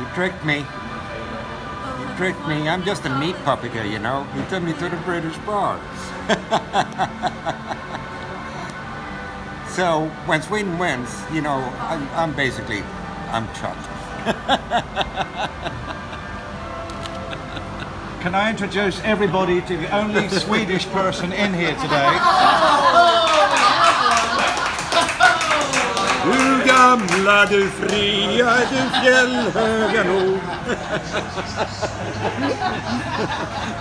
You tricked me. You tricked me. I'm just a meat puppet here, you know. You took me to the British bars. so when Sweden wins, you know, I'm, I'm basically, I'm chucked. Can I introduce everybody to the only Swedish person in here today? Du gamla, du fria, du fjällhöga nord